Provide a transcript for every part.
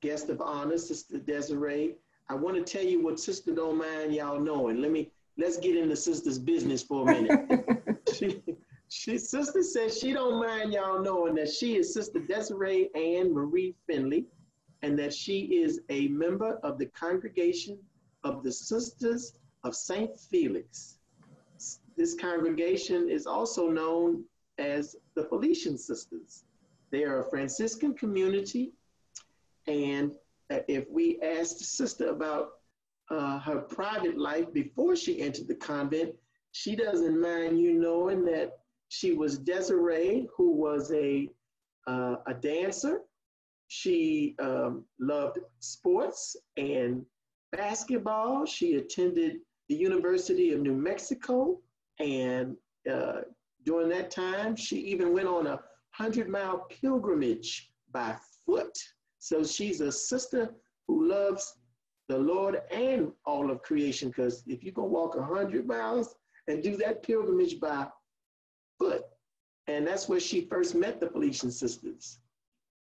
guest of honor, Sister Desiré. I want to tell you what Sister don't mind y'all knowing. Let me let's get into the Sister's business for a minute. she, she, Sister says she don't mind y'all knowing that she is Sister Desiré Ann Marie Findlay, and that she is a member of the congregation of the Sisters of Saint Felix. This congregation is also known as the Felician Sisters. They are a Franciscan community, and if we asked the sister about uh, her private life before she entered the convent, she doesn't mind you knowing that she was Desiré, who was a, uh, a dancer. She um, loved sports and basketball. She attended the University of New Mexico. And uh, during that time, she even went on a 100 mile pilgrimage by foot. So she's a sister who loves the Lord and all of creation. Because if you can walk 100 miles and do that pilgrimage by foot, and that's where she first met the Felician sisters.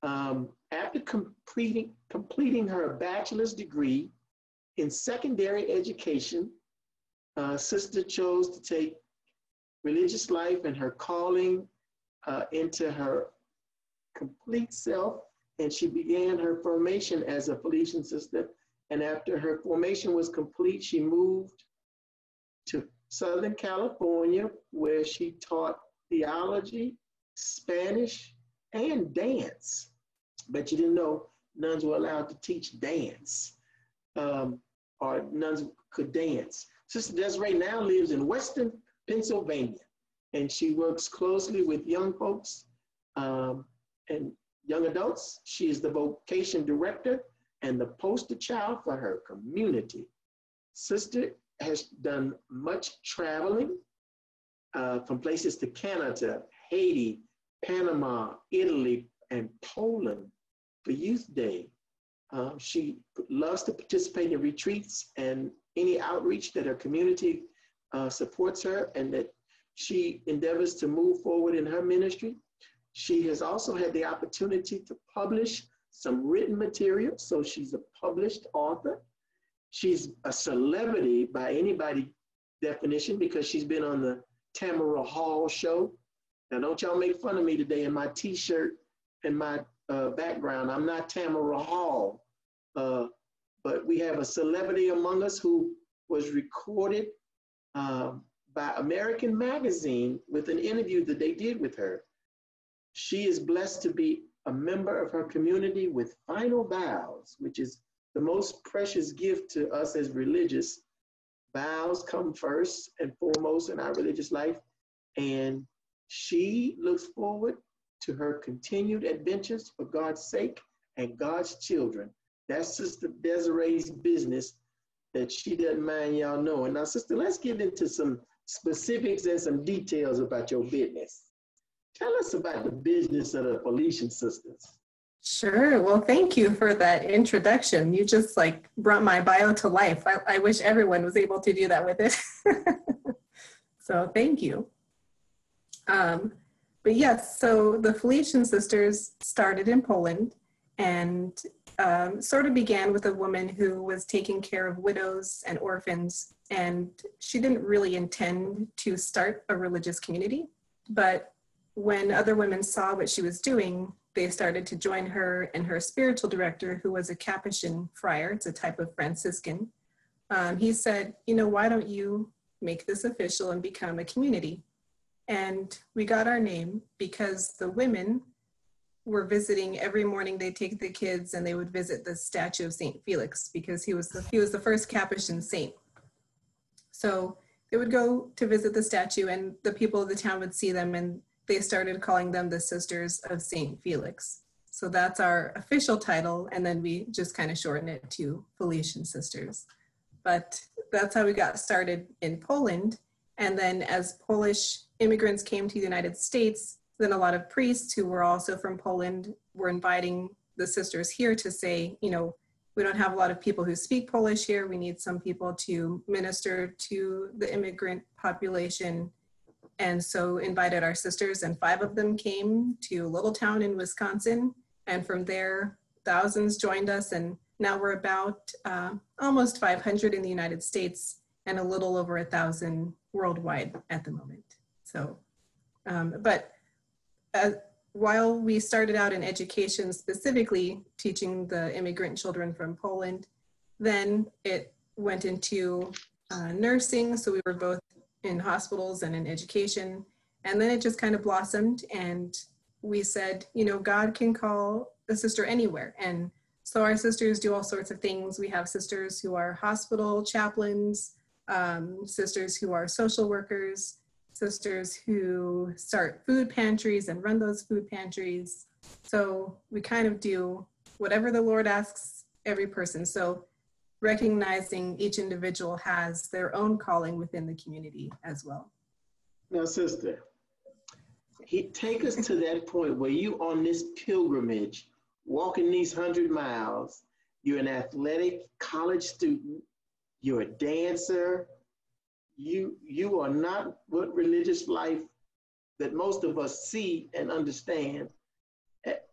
Um, after completing, completing her bachelor's degree in secondary education, uh, Sister chose to take religious life and her calling uh, into her complete self, and she began her formation as a Felician sister. And after her formation was complete, she moved to Southern California, where she taught theology, Spanish, and dance. But you didn't know nuns were allowed to teach dance, um, or nuns could dance. Sister Desiré now lives in Western Pennsylvania, and she works closely with young folks um, and young adults. She is the vocation director and the poster child for her community. Sister has done much traveling uh, from places to Canada, Haiti, Panama, Italy, and Poland for Youth Day. Uh, she loves to participate in retreats and any outreach that her community uh, supports her and that she endeavors to move forward in her ministry. She has also had the opportunity to publish some written material, so she's a published author. She's a celebrity by anybody definition because she's been on the Tamron Hall show. Now, don't y'all make fun of me today in my t-shirt and my uh, background. I'm not Tamron Hall, uh, but we have a celebrity among us who was recorded um, by American Magazine with an interview that they did with her. She is blessed to be a member of her community with final vows, which is the most precious gift to us as religious. Vows come first and foremost in our religious life. And she looks forward to her continued adventures for God's sake and God's children. That's Sister Desiré's business that she doesn't mind y'all knowing. Now, sister, let's get into some specifics and some details about your business. Tell us about the business of the Felician Sisters. Sure. Well, thank you for that introduction. You just like brought my bio to life. I, I wish everyone was able to do that with it. so thank you. Um, but yes, so the Felician Sisters started in Poland and um, sort of began with a woman who was taking care of widows and orphans, and she didn't really intend to start a religious community. But when other women saw what she was doing, they started to join her and her spiritual director, who was a Capuchin friar, it's a type of Franciscan. Um, he said, You know, why don't you make this official and become a community? And we got our name because the women were visiting every morning they'd take the kids and they would visit the statue of saint felix because he was the, he was the first capuchin saint so they would go to visit the statue and the people of the town would see them and they started calling them the sisters of saint felix so that's our official title and then we just kind of shorten it to felician sisters but that's how we got started in poland and then as polish immigrants came to the united states then a lot of priests who were also from Poland were inviting the sisters here to say, you know, we don't have a lot of people who speak Polish here. We need some people to minister to the immigrant population. And so invited our sisters, and five of them came to a little town in Wisconsin. And from there, thousands joined us, and now we're about uh, almost 500 in the United States and a little over a thousand worldwide at the moment. So, um, but uh, while we started out in education, specifically teaching the immigrant children from Poland, then it went into uh, nursing. So we were both in hospitals and in education. And then it just kind of blossomed. And we said, you know, God can call a sister anywhere. And so our sisters do all sorts of things. We have sisters who are hospital chaplains, um, sisters who are social workers, sisters who start food pantries and run those food pantries. So we kind of do whatever the Lord asks every person. So recognizing each individual has their own calling within the community as well. Now, sister, he take us to that point where you on this pilgrimage, walking these hundred miles. You're an athletic college student. You're a dancer. You you are not what religious life that most of us see and understand.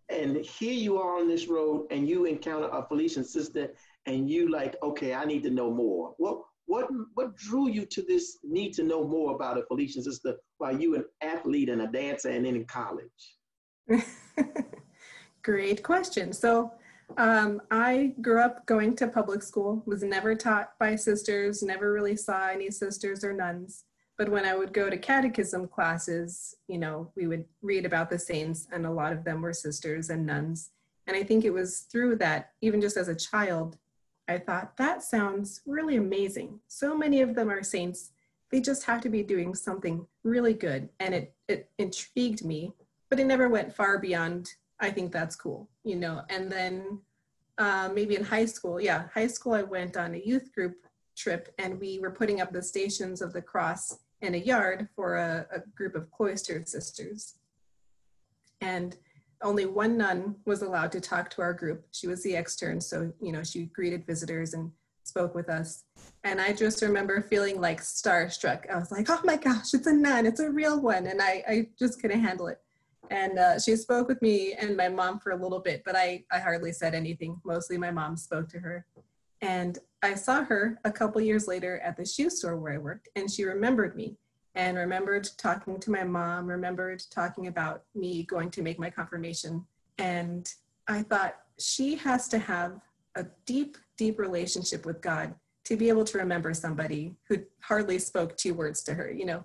And here you are on this road, and you encounter a Felician sister, and you like, okay, I need to know more. What what what drew you to this need to know more about a Felician sister while you an athlete and a dancer and then in college? Great question. So um, I grew up going to public school, was never taught by sisters, never really saw any sisters or nuns. But when I would go to catechism classes, you know, we would read about the saints, and a lot of them were sisters and nuns. And I think it was through that, even just as a child, I thought, that sounds really amazing. So many of them are saints. They just have to be doing something really good. And it, it intrigued me, but it never went far beyond, I think that's cool, you know. And then uh, maybe in high school, yeah, high school, I went on a youth group trip and we were putting up the stations of the cross in a yard for a, a group of cloistered sisters. And only one nun was allowed to talk to our group. She was the extern, so you know she greeted visitors and spoke with us. And I just remember feeling like starstruck. I was like, "Oh my gosh, it's a nun! It's a real one!" And I, I just couldn't handle it. And uh, she spoke with me and my mom for a little bit, but I, I hardly said anything. Mostly my mom spoke to her. And I saw her a couple years later at the shoe store where I worked, and she remembered me and remembered talking to my mom, remembered talking about me going to make my confirmation. And I thought, she has to have a deep, deep relationship with God to be able to remember somebody who hardly spoke two words to her, you know.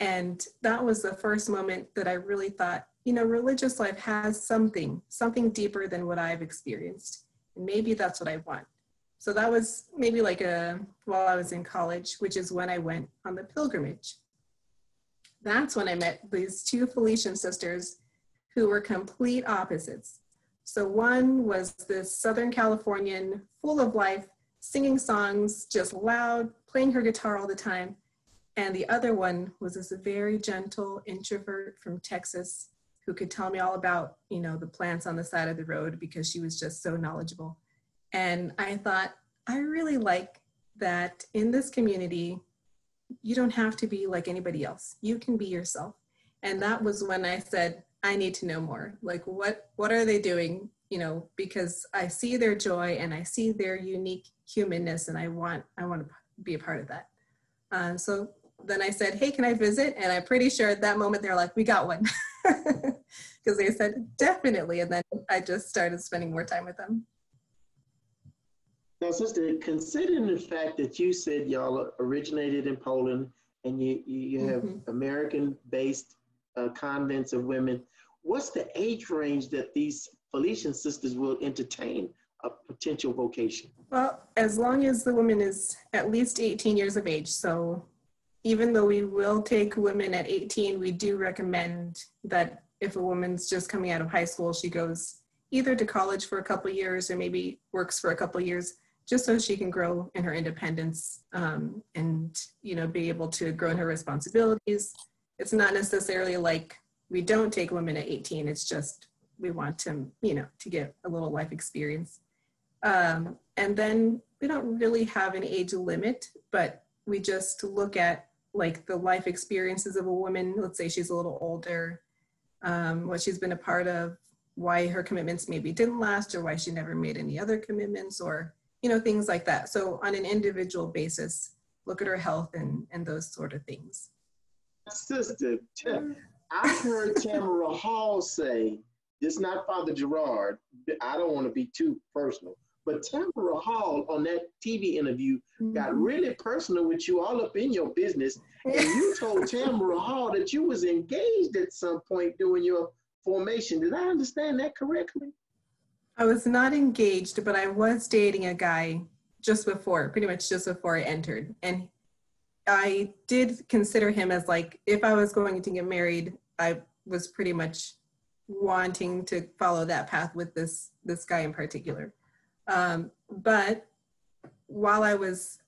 And that was the first moment that I really thought, you know, religious life has something, something deeper than what I've experienced. And maybe that's what I want. So that was maybe like a while I was in college, which is when I went on the pilgrimage that's when I met these two Felician sisters who were complete opposites. So one was this Southern Californian, full of life, singing songs, just loud, playing her guitar all the time. And the other one was this very gentle introvert from Texas who could tell me all about, you know, the plants on the side of the road because she was just so knowledgeable. And I thought, I really like that in this community, you don't have to be like anybody else. You can be yourself. And that was when I said, I need to know more. Like what what are they doing? You know, because I see their joy and I see their unique humanness and I want I want to be a part of that. Uh, so then I said, hey, can I visit? And I'm pretty sure at that moment they're like, we got one. Because they said, definitely. And then I just started spending more time with them. Now, sister, considering the fact that you said y'all originated in Poland and you, you have mm-hmm. American-based uh, convents of women, what's the age range that these Felician sisters will entertain a potential vocation? Well, as long as the woman is at least 18 years of age. So even though we will take women at 18, we do recommend that if a woman's just coming out of high school, she goes either to college for a couple years or maybe works for a couple years just so she can grow in her independence um, and you know be able to grow in her responsibilities. It's not necessarily like we don't take women at 18 it's just we want to you know to get a little life experience. Um, and then we don't really have an age limit but we just look at like the life experiences of a woman. Let's say she's a little older um, what she's been a part of why her commitments maybe didn't last or why she never made any other commitments or you know things like that. So on an individual basis look at her health and and those sort of things. Sister i heard Tamron Hall say it's not father gerard. I don't want to be too personal but Tamron Hall on that tv interview got Mhm. really personal with you all up in your business and you told Tamron Hall that you was engaged at some point during your formation. Did i understand that correctly I was not engaged, but I was dating a guy just before, pretty much just before I entered. And I did consider him as like, if I was going to get married, I was pretty much wanting to follow that path with this this guy in particular. Um, but while I was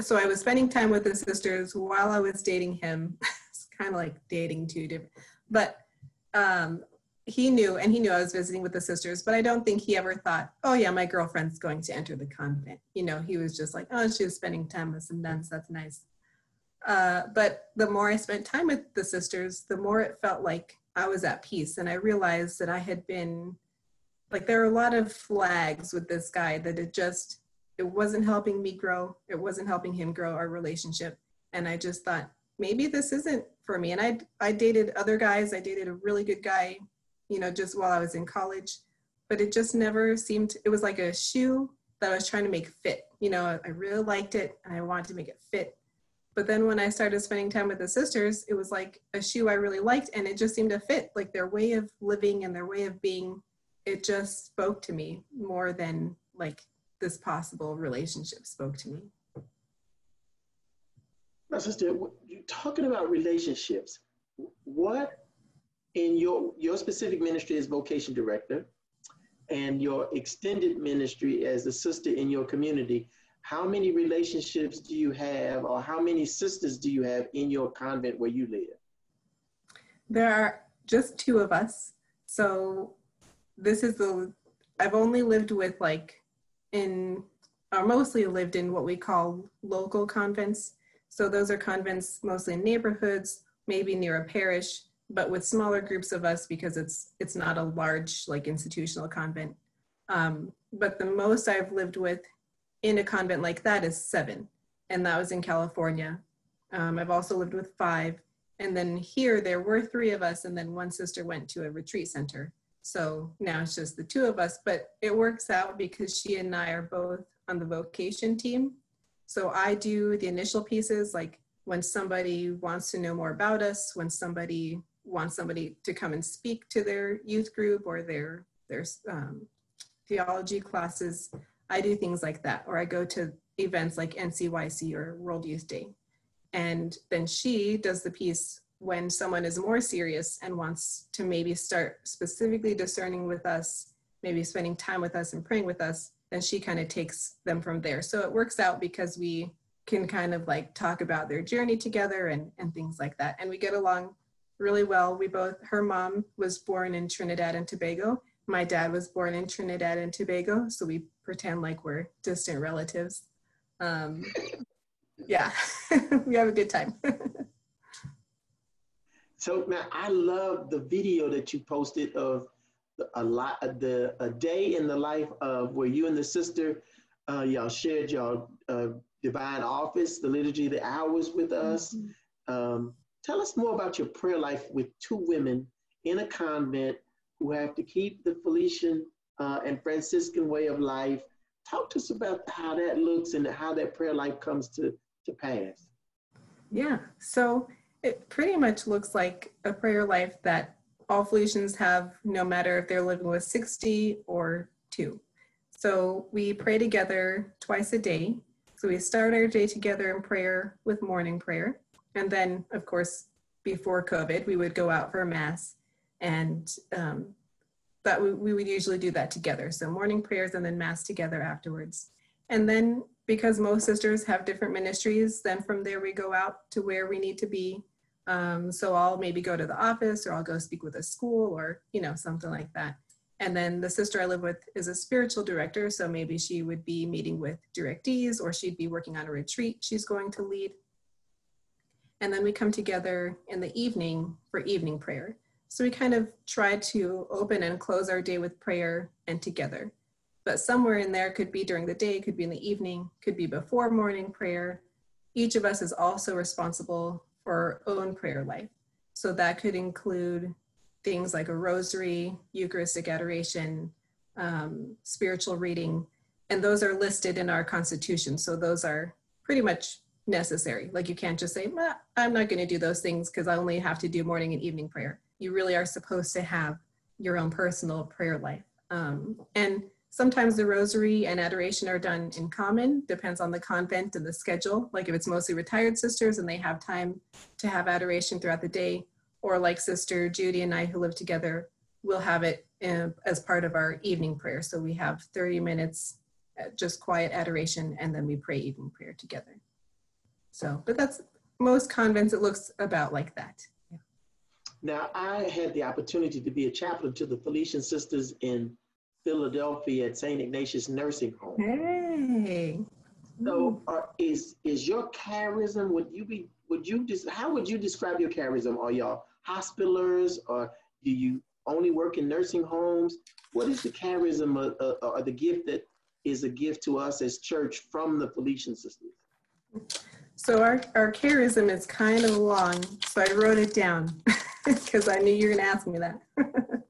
so I was spending time with the sisters while I was dating him. it's kind of like dating two different, but um, he knew and he knew I was visiting with the sisters, but I don't think he ever thought, oh yeah, my girlfriend's going to enter the convent. You know, he was just like, oh, she was spending time with some nuns. That's nice. Uh, but the more I spent time with the sisters, the more it felt like I was at peace. And I realized that I had been like, there are a lot of flags with this guy that it just, it wasn't helping me grow. It wasn't helping him grow our relationship. And I just thought, maybe this isn't for me. And I, I dated other guys. I dated a really good guy you know, just while I was in college. But it just never seemed, it was like a shoe that I was trying to make fit. You know, I really liked it and I wanted to make it fit. But then when I started spending time with the sisters, it was like a shoe I really liked and it just seemed to fit. Like their way of living and their way of being, it just spoke to me more than like this possible relationship spoke to me. Now, sister, you're talking about relationships. What in your your specific ministry as vocation director and your extended ministry as a sister in your community, how many relationships do you have or how many sisters do you have in your convent where you live? There are just two of us. So this is the, I've only lived with like in, or mostly lived in what we call local convents. So those are convents mostly in neighborhoods, maybe near a parish, but with smaller groups of us because it's it's not a large like institutional convent. Um, but the most I've lived with in a convent like that is seven, and that was in California. Um, I've also lived with five, and then here there were three of us, and then one sister went to a retreat center. So now it's just the two of us, but it works out because she and I are both on the vocation team. So I do the initial pieces, like when somebody wants to know more about us, when somebody wants somebody to come and speak to their youth group or their their um, theology classes. I do things like that, or I go to events like NCYC or World Youth Day. And then she does the piece when someone is more serious and wants to maybe start specifically discerning with us, maybe spending time with us and praying with us, then she kind of takes them from there. So it works out because we can kind of like talk about their journey together and, and things like that. And we get along really well. We both, her mom was born in Trinidad and Tobago. My dad was born in Trinidad and Tobago. So we pretend like we're distant relatives. Um, yeah, we have a good time. So now I love the video that you posted of a lot the a day in the life of where you and the sister uh, y'all shared your uh, divine office, the liturgy, the hours with us. Um, tell us more about your prayer life with two women in a convent who have to keep the Felician uh, and Franciscan way of life. Talk to us about how that looks and how that prayer life comes to, to pass. Yeah, so it pretty much looks like a prayer life that all Felicians have, no matter if they're living with 60 or two. So we pray together twice a day. So we start our day together in prayer with morning prayer. And then, of course, before COVID, we would go out for Mass. And um, that we, we would usually do that together. So morning prayers and then Mass together afterwards. And then because most sisters have different ministries, then from there we go out to where we need to be. Um, so I'll maybe go to the office or I'll go speak with a school or, you know, something like that. And then the sister I live with is a spiritual director. So maybe she would be meeting with directees or she'd be working on a retreat she's going to lead. And then we come together in the evening for evening prayer. So we kind of try to open and close our day with prayer and together. But somewhere in there could be during the day, could be in the evening, could be before morning prayer. Each of us is also responsible for our own prayer life. So that could include things like a rosary, Eucharistic adoration, um, spiritual reading, and those are listed in our constitution. So those are pretty much necessary. Like you can't just say, I'm not going to do those things because I only have to do morning and evening prayer. You really are supposed to have your own personal prayer life. Um, and sometimes the rosary and adoration are done in common, depends on the convent and the schedule. Like if it's mostly retired sisters and they have time to have adoration throughout the day, or like Sister Judy and I who live together, we'll have it in, as part of our evening prayer. So we have 30 minutes, uh, just quiet adoration, and then we pray evening prayer together. So, but that's most convents, it looks about like that. Yeah. Now, I had the opportunity to be a chaplain to the Felician Sisters in Philadelphia at St. Ignatius Nursing Home. Hey. So, uh, is is your charism? Would you be? Would you just? How would you describe your charism? Are y'all hospitalers, or do you only work in nursing homes? What is the charism uh, or the gift that is a gift to us as church from the Felician Sisters? So our, our charism is kind of long, so I wrote it down because I knew you were going to ask me that.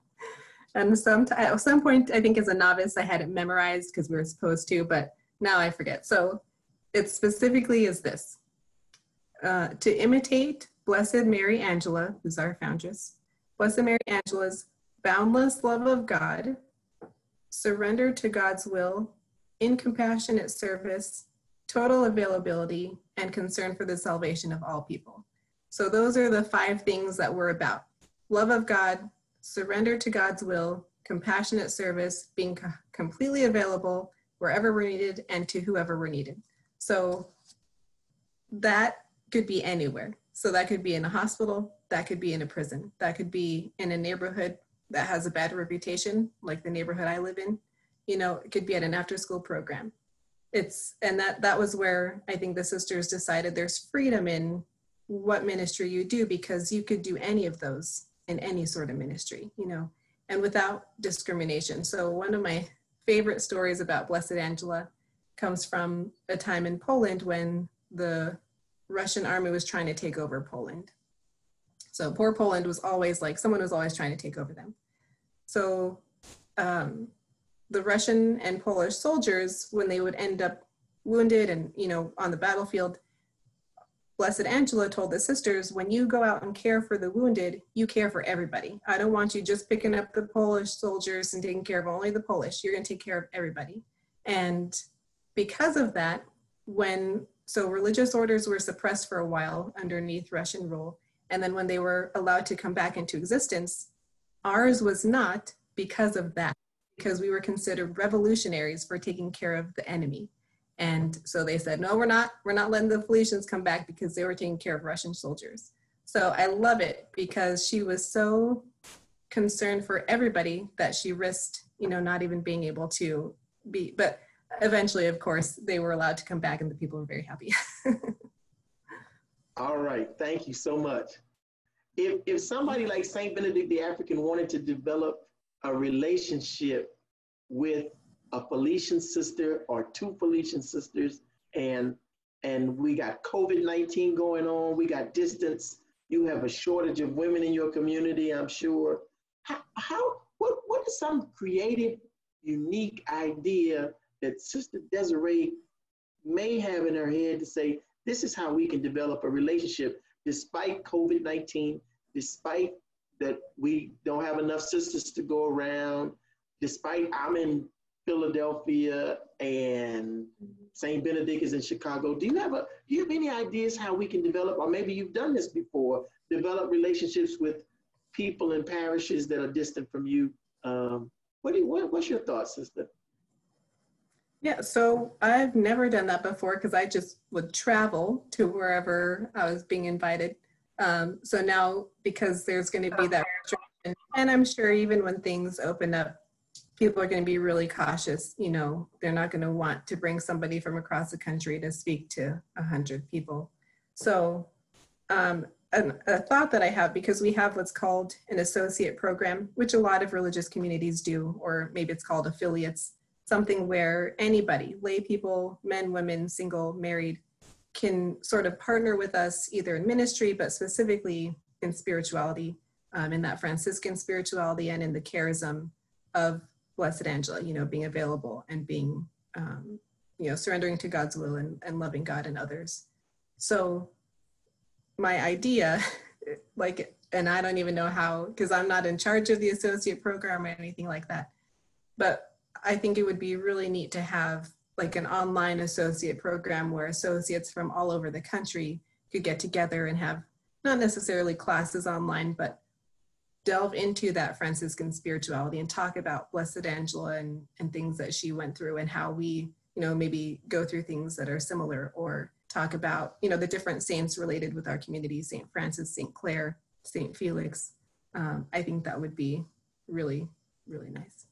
and some, at some point, I think as a novice, I had it memorized because we were supposed to, but now I forget. So it specifically is this. Uh, to imitate Blessed Mary Angela, who's our foundress, Blessed Mary Angela's boundless love of God, surrender to God's will, in compassionate service, total availability, and concern for the salvation of all people. So those are the five things that we're about. Love of God, surrender to God's will, compassionate service, being co- completely available wherever we're needed and to whoever we're needed. So that could be anywhere. So that could be in a hospital, that could be in a prison, that could be in a neighborhood that has a bad reputation, like the neighborhood I live in. You know, it could be at an after school program it's and that that was where i think the sisters decided there's freedom in what ministry you do because you could do any of those in any sort of ministry you know and without discrimination. So one of my favorite stories about blessed angela comes from a time in poland when the russian army was trying to take over poland. So poor poland was always like someone was always trying to take over them. So um, the Russian and Polish soldiers, when they would end up wounded and, you know, on the battlefield, Blessed Angela told the sisters, when you go out and care for the wounded, you care for everybody. I don't want you just picking up the Polish soldiers and taking care of only the Polish. You're going to take care of everybody. And because of that, when so religious orders were suppressed for a while underneath Russian rule, and then when they were allowed to come back into existence, ours was not because of that because we were considered revolutionaries for taking care of the enemy. And so they said, no, we're not, we're not letting the Felicians come back because they were taking care of Russian soldiers. So I love it because she was so concerned for everybody that she risked, you know, not even being able to be, but eventually, of course, they were allowed to come back and the people were very happy. All right, thank you so much. If, if somebody like St. Benedict the African wanted to develop a relationship with a Felician sister or two Felician sisters, and and we got COVID nineteen going on. We got distance. You have a shortage of women in your community. I'm sure. How, how what what is some creative, unique idea that Sister Desiré may have in her head to say this is how we can develop a relationship despite COVID nineteen, despite that we don't have enough sisters to go around, despite I'm in Philadelphia and St. Benedict is in Chicago. Do you have a do you have any ideas how we can develop, or maybe you've done this before, develop relationships with people in parishes that are distant from you? Um, what do you, what, what's your thoughts, sister? Yeah, so I've never done that before because I just would travel to wherever I was being invited. Um, so now, because there's going to be that restriction, and I'm sure even when things open up, people are going to be really cautious. You know, they're not going to want to bring somebody from across the country to speak to a hundred people. So um, an, a thought that I have because we have what's called an associate program, which a lot of religious communities do, or maybe it's called affiliates, something where anybody, lay people, men, women, single, married, can sort of partner with us either in ministry, but specifically in spirituality, um, in that Franciscan spirituality and in the charism of Blessed Angela, you know, being available and being, um, you know, surrendering to God's will and, and loving God and others. So my idea, like, and I don't even know how, because I'm not in charge of the associate program or anything like that. But I think it would be really neat to have like an online associate program where associates from all over the country could get together and have not necessarily classes online, but delve into that Franciscan spirituality and talk about Blessed Angela and, and things that she went through and how we, you know, maybe go through things that are similar or talk about, you know, the different saints related with our community, St. Francis, St. Clare, St. Felix. Um, I think that would be really, really nice.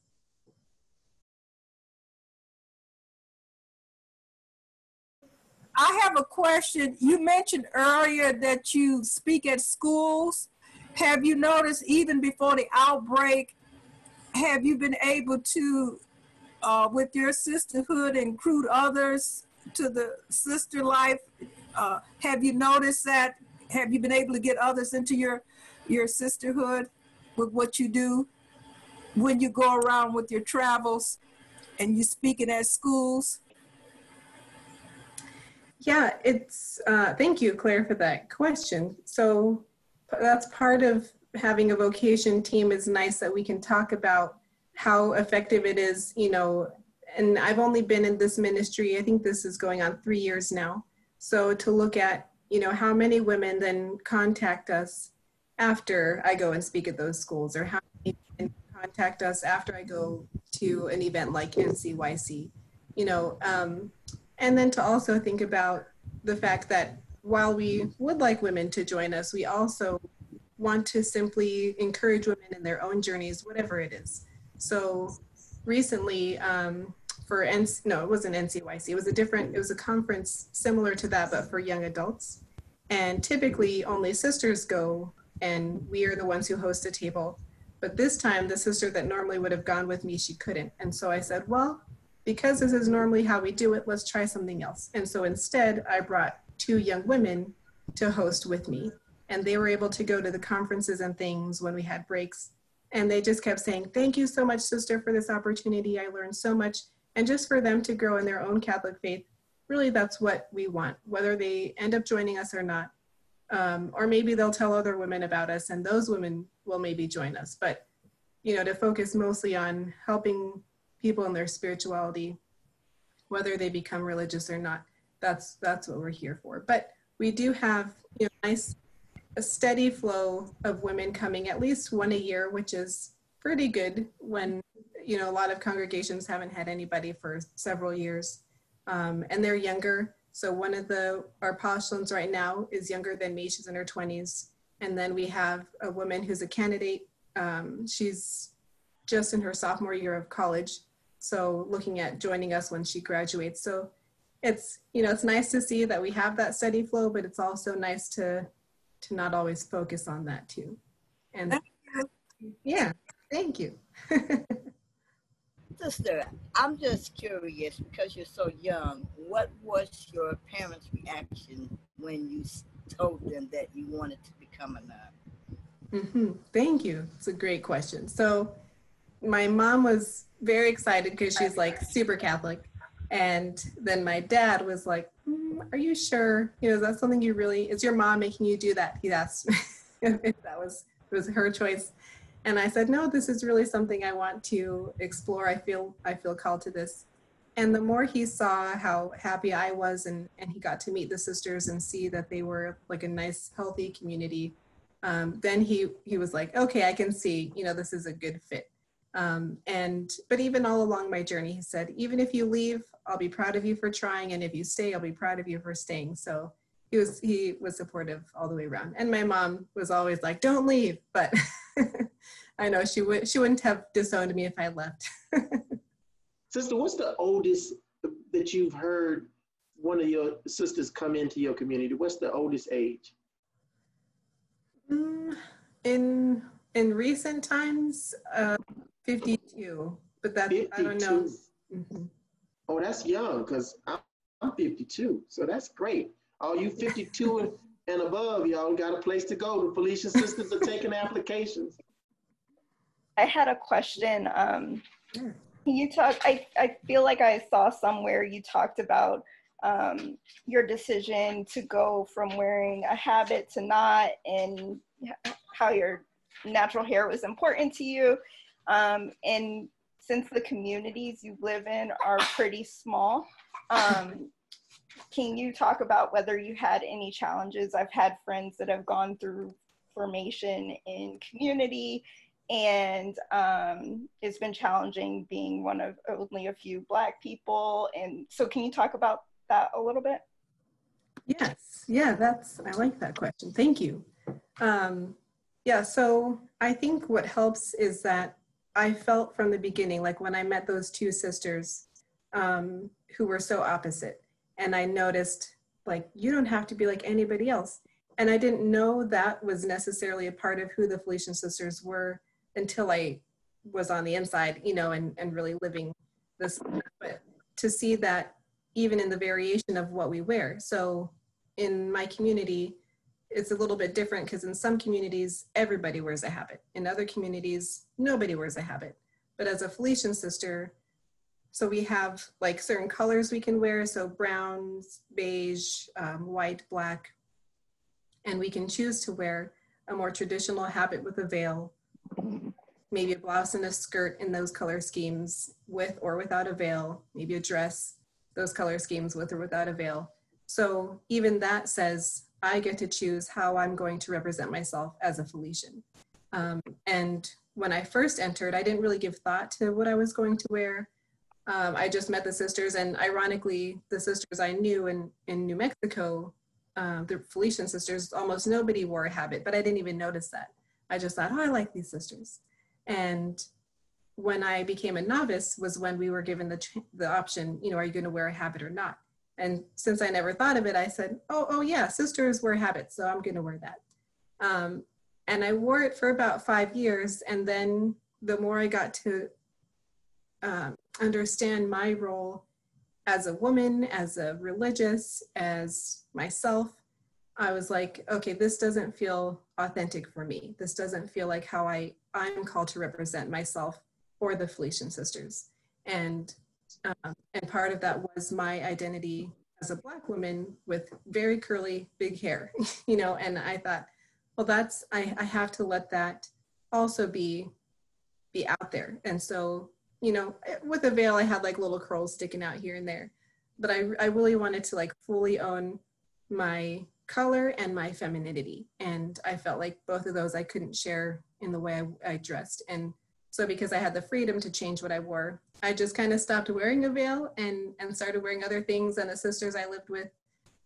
I have a question. You mentioned earlier that you speak at schools. Have you noticed even before the outbreak, have you been able to, uh, with your sisterhood, include others to the sister life? Uh, have you noticed that? Have you been able to get others into your your sisterhood with what you do when you go around with your travels and you speaking at schools? Yeah, it's, uh, thank you, Claire, for that question. So that's part of having a vocation team is nice that we can talk about how effective it is, you know, and I've only been in this ministry, I think this is going on three years now. So to look at, you know, how many women then contact us after I go and speak at those schools or how many contact us after I go to an event like NCYC, you know, um, and then to also think about the fact that while we would like women to join us, we also want to simply encourage women in their own journeys, whatever it is. So recently, um, for NC, no, it wasn't NCYC. It was a different. It was a conference similar to that, but for young adults. And typically, only sisters go, and we are the ones who host a table. But this time, the sister that normally would have gone with me, she couldn't. And so I said, well, because this is normally how we do it, let's try something else. And so instead, I brought two young women to host with me. And they were able to go to the conferences and things when we had breaks. And they just kept saying, Thank you so much, sister, for this opportunity. I learned so much. And just for them to grow in their own Catholic faith, really, that's what we want, whether they end up joining us or not. Um, or maybe they'll tell other women about us, and those women will maybe join us. But, you know, to focus mostly on helping people in their spirituality, whether they become religious or not. That's that's what we're here for. But we do have you know, nice a steady flow of women coming at least one a year, which is pretty good when you know a lot of congregations haven't had anybody for several years, um, and they're younger. So one of the our postulants right now is younger than me. She's in her 20s, and then we have a woman who's a candidate. Um, she's just in her sophomore year of college, so looking at joining us when she graduates. So it's, you know, it's nice to see that we have that steady flow, but it's also nice to, to not always focus on that too. And yeah, thank you. Sister, I'm just curious because you're so young. What was your parents' reaction when you told them that you wanted to become a nun? Mm-hmm. Thank you. It's a great question. So, my mom was very excited because she's like super Catholic. And then my dad was like, mm, Are you sure? You know, is that something you really, is your mom making you do that? He asked me if that was, was her choice. And I said, No, this is really something I want to explore. I feel, I feel called to this. And the more he saw how happy I was and, and he got to meet the sisters and see that they were like a nice, healthy community, um, then he, he was like, okay, I can see, you know, this is a good fit. Um, and but even all along my journey, he said, even if you leave, I'll be proud of you for trying, and if you stay, I'll be proud of you for staying. So he was he was supportive all the way around. And my mom was always like, "Don't leave," but I know she would she wouldn't have disowned me if I left. Sister, what's the oldest that you've heard one of your sisters come into your community? What's the oldest age? Mm, In, in recent times, uh, 52, but that, I don't know. 52. Mhm. Oh, that's young, because I'm, I'm 52, so that's great. All you 52 and, and above, y'all got a place to go. The Felician sisters are taking applications. I had a question. Um, Sure. you talk. I I feel like I saw somewhere you talked about um, your decision to go from wearing a habit to not, and how your natural hair was important to you. Um, and since the communities you live in are pretty small, um, can you talk about whether you had any challenges? I've had friends that have gone through formation in community and um, it's been challenging being one of only a few black people and so can you talk about that a little bit Yes, yeah, that's, I like that question. Thank you. Um, yeah, so I think what helps is that I felt from the beginning, like when I met those two sisters um, who were so opposite, and I noticed, like, you don't have to be like anybody else. And I didn't know that was necessarily a part of who the Felician sisters were until I was on the inside, you know, and, and really living this. But to see that even in the variation of what we wear. So in my community, it's a little bit different because in some communities, everybody wears a habit. In other communities, nobody wears a habit. But as a Felician sister, so we have like certain colors we can wear. So browns, beige, um, white, black. And we can choose to wear a more traditional habit with a veil, maybe a blouse and a skirt in those color schemes with or without a veil, maybe a dress, those color schemes with or without a veil. So even that says I get to choose how I'm going to represent myself as a Felician. Um, and when I first entered, I didn't really give thought to what I was going to wear. Um, I just met the sisters, and ironically, the sisters I knew in, in New Mexico, um, the Felician sisters, almost nobody wore a habit, but I didn't even notice that. I just thought, oh, I like these sisters. And when I became a novice was when we were given the, the option, you know, are you going to wear a habit or not? And since I never thought of it, I said, oh, oh yeah, sisters wear habits, so I'm going to wear that. Um, and I wore it for about five years. And then the more I got to um, understand my role as a woman, as a religious, as myself, I was like, okay, this doesn't feel authentic for me. This doesn't feel like how I, I'm called to represent myself or the Felician sisters. And um, and part of that was my identity as a black woman with very curly, big hair, you know. And I thought, well, that's I, I have to let that also be be out there. And so, you know, with a veil, I had like little curls sticking out here and there, but I I really wanted to like fully own my color and my femininity. And I felt like both of those I couldn't share in the way I, I dressed. And so because I had the freedom to change what I wore, I just kind of stopped wearing a veil and and started wearing other things. And the sisters I lived with,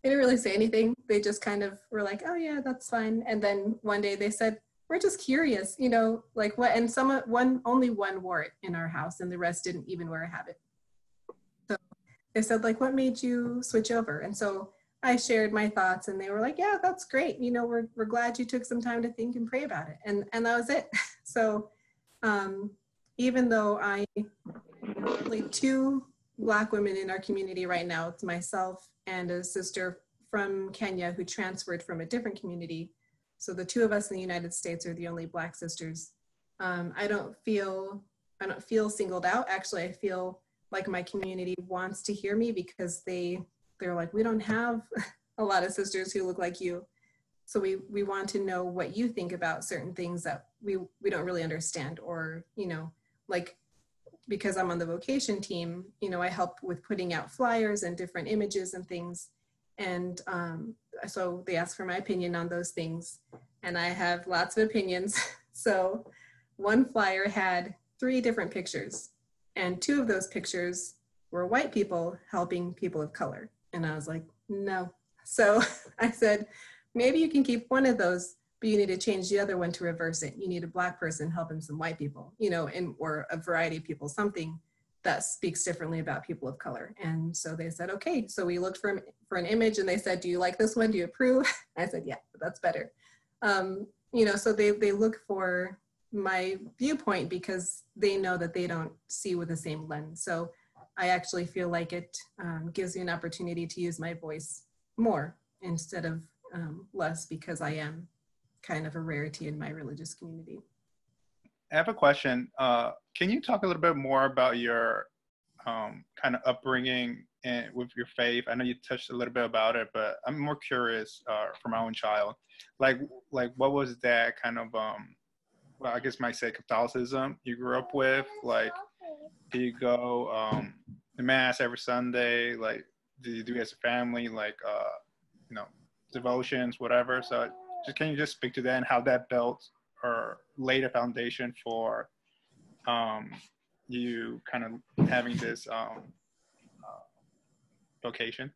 they didn't really say anything. They just kind of were like, "Oh yeah, that's fine." And then one day they said, "We're just curious, you know, like what?" And some one only one wore it in our house, and the rest didn't even wear a habit. So they said, like, "What made you switch over?" And so I shared my thoughts, and they were like, "Yeah, that's great. You know, we're we're glad you took some time to think and pray about it." And and that was it. So um, even though I only two black women in our community right now, it's myself and a sister from Kenya who transferred from a different community. So the two of us in the United States are the only black sisters. Um, I don't feel I don't feel singled out. Actually, I feel like my community wants to hear me because they they're like we don't have a lot of sisters who look like you so we we want to know what you think about certain things that we we don't really understand or you know like because i'm on the vocation team you know i help with putting out flyers and different images and things. And um, so they ask for my opinion on those things and i have lots of opinions. So one flyer had three different pictures and two of those pictures were white people helping people of color. And i was like no. So i said maybe you can keep one of those but you need to change the other one to reverse it. You need a black person helping some white people you know and or a variety of people something that speaks differently about people of color. And so they said okay. So we looked for for an image and they said do you like this one? Do you approve? I said yeah that's better. Um, you know, so they, they look for my viewpoint because they know that they don't see with the same lens. So I actually feel like it um, gives me an opportunity to use my voice more instead of um, less because I am kind of a rarity in my religious community. I have a question. Uh, can you talk a little bit more about your um, kind of upbringing and with your faith? I know you touched a little bit about it, but I'm more curious uh, for my own child. Like, like what was that kind of, um, well, I guess might say Catholicism you grew up with? Like, do you go um, to mass every Sunday? Like, do you do as a family? Like, uh, you know, devotions, whatever. So, just can you just speak to that and how that built or laid a foundation for um, you kind of having this um, uh, vocation?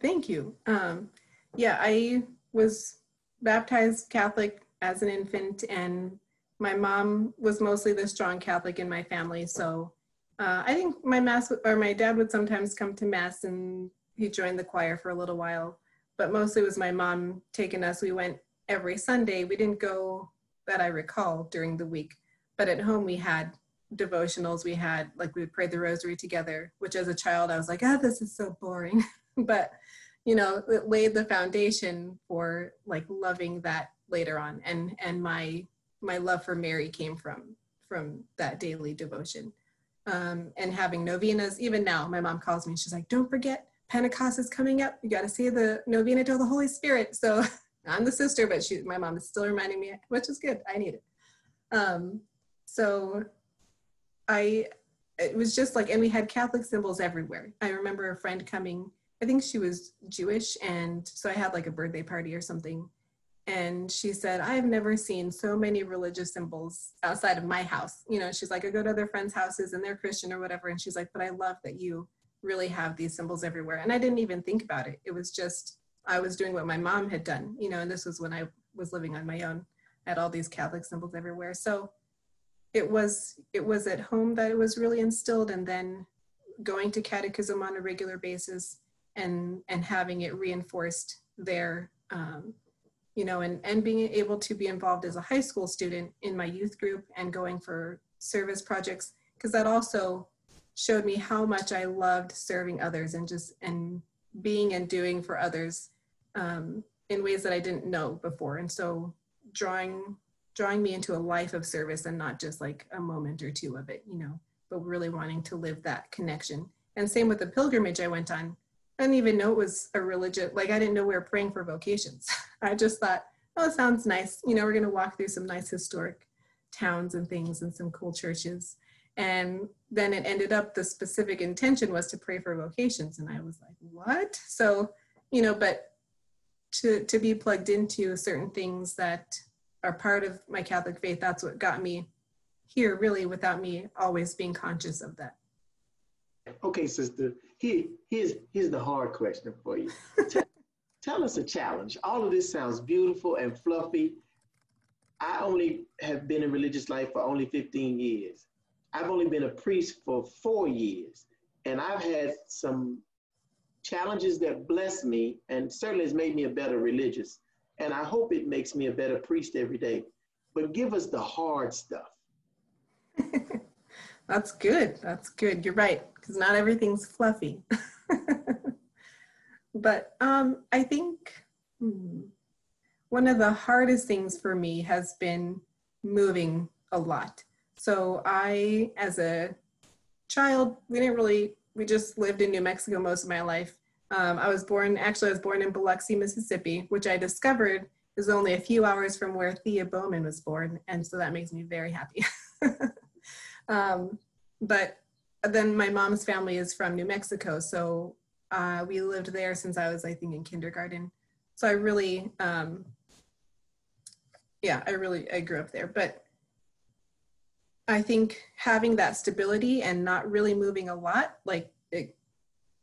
Thank you. Um, yeah, I was baptized Catholic as an infant, and my mom was mostly the strong Catholic in my family. So uh, I think my mass or my dad would sometimes come to mass, and he joined the choir for a little while. But mostly it was my mom taking us. We went every Sunday. We didn't go that I recall during the week, but at home we had devotionals. We had like we would pray the rosary together, which as a child I was like, ah, oh, this is so boring. but you know, it laid the foundation for like loving that later on. And and my my love for Mary came from from that daily devotion. Um, and having novenas, even now, my mom calls me, and she's like, don't forget Pentecost is coming up. You got to say the novena to the Holy Spirit. So I'm the sister, but she, my mom is still reminding me, which is good. I need it. Um, so I, it was just like, and we had Catholic symbols everywhere. I remember a friend coming, I think she was Jewish. And so I had like a birthday party or something. And she said, I've never seen so many religious symbols outside of my house. You know, she's like, I go to other friends' houses and they're Christian or whatever. And she's like, but I love that you really have these symbols everywhere. And I didn't even think about it. It was just, I was doing what my mom had done, you know, and this was when I was living on my own. I had all these Catholic symbols everywhere. So it was it was at home that it was really instilled and then going to catechism on a regular basis and and having it reinforced there um, you know and and being able to be involved as a high school student in my youth group and going for service projects because that also showed me how much i loved serving others and just and being and doing for others um, in ways that I didn't know before. And so drawing drawing me into a life of service and not just like a moment or two of it, you know, but really wanting to live that connection. And same with the pilgrimage I went on. I didn't even know it was a religion. Like I didn't know we were praying for vocations. I just thought, oh, it sounds nice. You know, we're going to walk through some nice historic towns and things and some cool churches. And then it ended up the specific intention was to pray for vocations. And I was like, what? So, you know, but to to be plugged into certain things that are part of my Catholic faith. That's what got me here, really, without me always being conscious of that. Okay, sister. Here, here's here's the hard question for you. tell, tell us a challenge. All of this sounds beautiful and fluffy. I only have been in religious life for only 15 years. I've only been a priest for four years, and I've had some challenges that bless me and certainly has made me a better religious. And I hope it makes me a better priest every day. But give us the hard stuff. That's good. That's good. You're right, because not everything's fluffy. but um, I think hmm, one of the hardest things for me has been moving a lot. So I, as a child, we didn't really we just lived in New Mexico most of my life. Um, I was born, actually, I was born in Biloxi, Mississippi, which I discovered is only a few hours from where Thea Bowman was born. And so that makes me very happy. um, but then my mom's family is from New Mexico. So uh, we lived there since I was, I think, in kindergarten. So I really, um, yeah, I really, I grew up there. But I think having that stability and not really moving a lot, like it,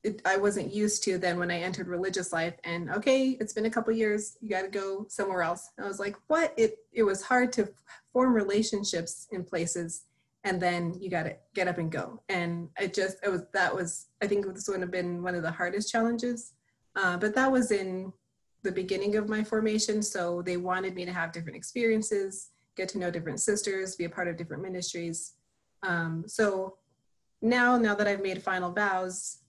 it, I wasn't used to then when I entered religious life. And okay, it's been a couple years, you got to go somewhere else. And I was like, what? It it was hard to form relationships in places, and then you got to get up and go. And it just it was that was I think this would have been one of the hardest challenges. Uh, but that was in the beginning of my formation. So they wanted me to have different experiences, get to know different sisters, be a part of different ministries. Um, so now, now that I've made final vows,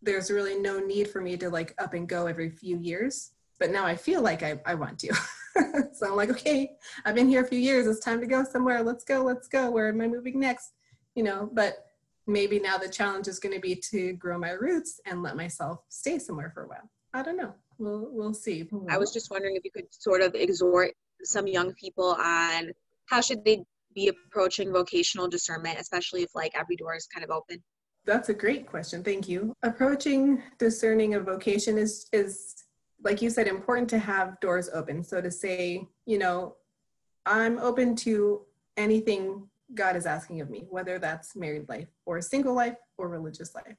there's really no need for me to like up and go every few years. But now I feel like I, I want to. so I'm like, okay, I've been here a few years. It's time to go somewhere. Let's go. Let's go. Where am I moving next? You know, but maybe now the challenge is going to be to grow my roots and let myself stay somewhere for a while. I don't know. We'll we'll see. I was just wondering if you could sort of exhort some young people on how should they be approaching vocational discernment, especially if like every door is kind of open. That's a great question. Thank you. Approaching discerning a vocation is is like you said important to have doors open. So to say, you know, I'm open to anything God is asking of me, whether that's married life or single life or religious life.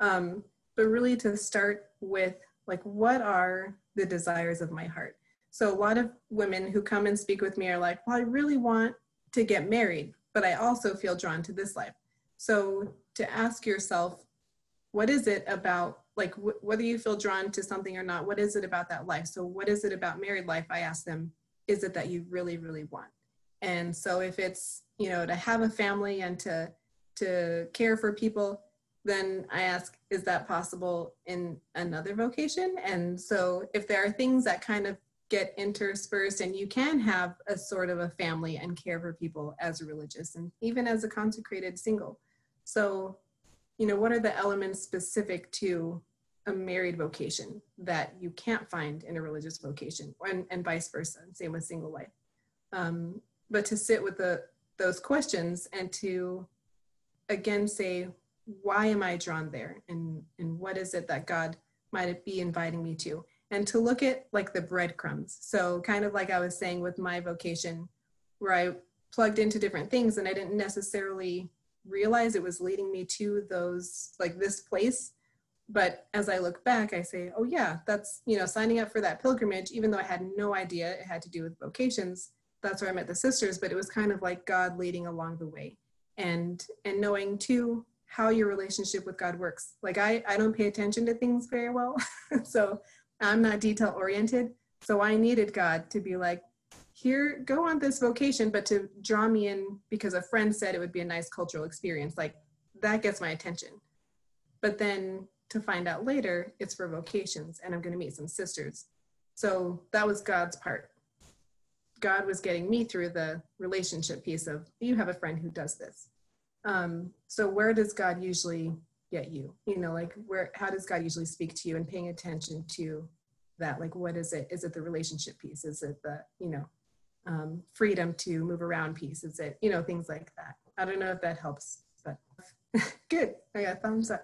Um, but really to start with like what are the desires of my heart so a lot of women who come and speak with me are like well i really want to get married but i also feel drawn to this life. So to ask yourself what is it about like wh- whether you feel drawn to something or not what is it about that life? So what is it about married life? I ask them is it that you really really want? And so if it's you know to have a family and to to care for people then I ask, is that possible in another vocation? And so if there are things that kind of get interspersed and you can have a sort of a family and care for people as a religious and even as a consecrated single. So, you know, what are the elements specific to a married vocation that you can't find in a religious vocation and, and vice versa, same with single life. Um, but to sit with the, those questions and to again say, why am I drawn there? And, and what is it that God might be inviting me to? And to look at like the breadcrumbs. So, kind of like I was saying with my vocation, where I plugged into different things and I didn't necessarily realize it was leading me to those, like this place. But as I look back, I say, oh, yeah, that's, you know, signing up for that pilgrimage, even though I had no idea it had to do with vocations. That's where I met the sisters, but it was kind of like God leading along the way. And and knowing too how your relationship with God works. Like I, I don't pay attention to things very well. so I'm not detail oriented. So I needed God to be like, here, go on this vocation, but to draw me in because a friend said it would be a nice cultural experience. Like that gets my attention. But then to find out later, it's for vocations and I'm going to meet some sisters. So that was God's part. God was getting me through the relationship piece of, you have a friend who does this um, so where does God usually get you? You know, like where, how does God usually speak to you and paying attention to that? Like, what is it? Is it the relationship piece? Is it the, you know, um, freedom to move around piece? Is it, you know, things like that? I don't know if that helps, but good. I got thumbs up.